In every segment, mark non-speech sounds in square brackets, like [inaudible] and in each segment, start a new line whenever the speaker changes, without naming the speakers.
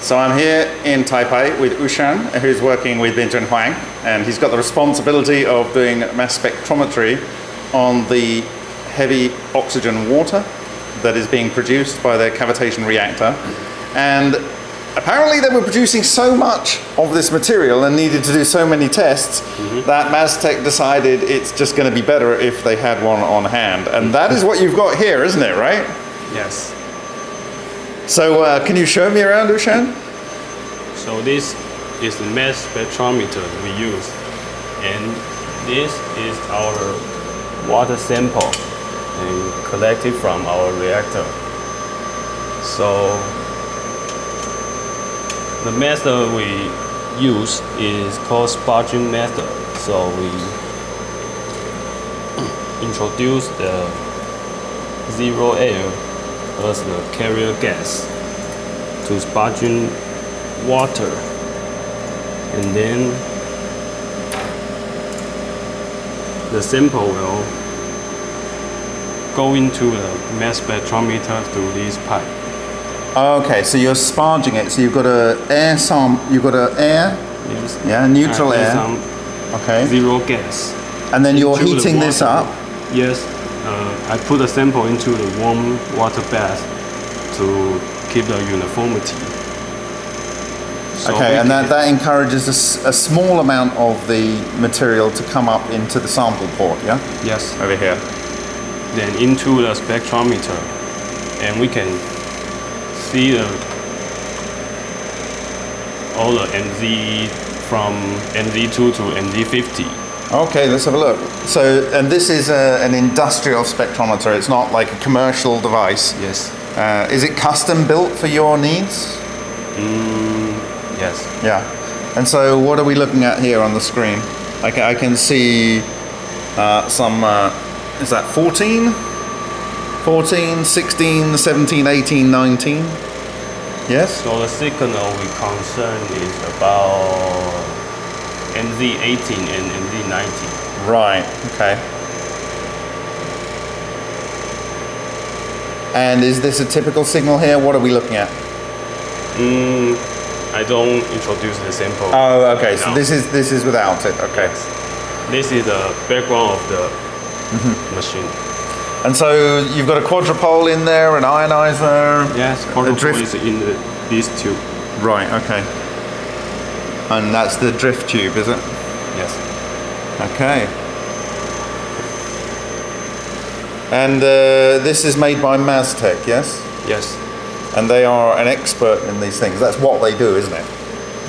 So I'm here in Taipei with Ushan, who's working with Binzhen Huang, and he's got the responsibility of doing mass spectrometry on the heavy oxygen water that is being produced by their cavitation reactor. And apparently they were producing so much of this material and needed to do so many tests mm-hmm. that Mastek decided it's just going to be better if they had one on hand. And that is what you've got here, isn't it, right?
Yes.
So uh, can you show me around, Ushan?
So this is the mass spectrometer we use, and this is our water sample and collected from our reactor. So the method we use is called sparging method. So we introduce the zero air as the carrier gas to sparging water and then the sample will go into the mass spectrometer through this pipe.
Okay, so you're sparging it. So you've got a air sam, you've got a air,
Yes.
yeah, neutral
uh,
air.
some
Okay,
zero gas.
and then you're
into the
heating this up.
Yes. Uh, I put a sample into the warm water bath to keep the uniformity. So
Okay, and that, that encourages a small amount of the material to come up into the sample port, yeah?
yes.
Over here.
then into the spectrometer and we can see the all the NZ from NZ2 to NZ50.
Okay, let's have a look. So, and this is a, an industrial spectrometer. It's not like a commercial device.
Yes.
Uh, is it custom built for your needs?
Yes.
Yeah. And so, what are we looking at here on the screen? I can, I can see uh, some, uh, is that 14? 14, 16, 17, 18, 19? Yes?
So the signal we concern is about NZ18 and NZ19.
Right, okay. And is this a typical signal here? What are we looking at?
Mm, I don't introduce the sample.
Oh, okay. So
No.
this is this is without it. Okay.
This is the background of the
Mm-hmm.
machine.
And so you've got a quadrupole in there, an ionizer.
Yes, protocol is in the, these two.
Right. Okay. And that's the drift tube, is it?
Yes.
Okay. And uh, this is made by Mastek, yes?
Yes.
And they are an expert in these things. That's what they do, isn't it?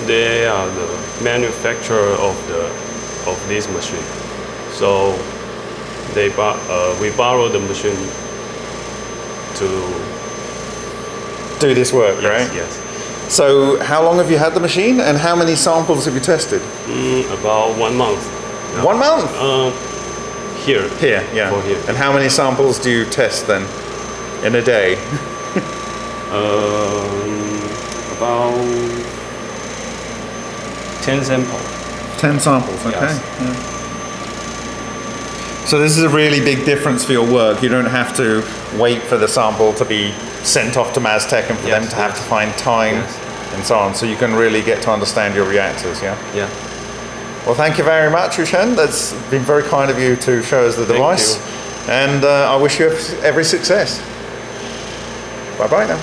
They are the manufacturer of the of this machine. So they uh, we borrow the machine to
Do this work,
yes,
right?
yes.
So how long have you had the machine, and how many samples have you tested?
Mm, about one month. now.
One month.
Um, here.
Here, yeah.
For here.
And how many samples do you test then in a day? [laughs]
Um, about ten samples.
Ten samples. Okay.
Yes.
Yeah. So this is a really big difference for your work. You don't have to wait for the sample to be sent off to Mastek and for
Yes,
them to have to find time
Yes.
and so on. So you can really get to understand your reactors. Yeah.
Yeah.
Well, thank you very much, Ushen. That's been very kind of you to show us the
Thank
device.
you.
And uh, I wish you every success. Bye bye now.